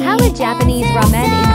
How would Japanese ramen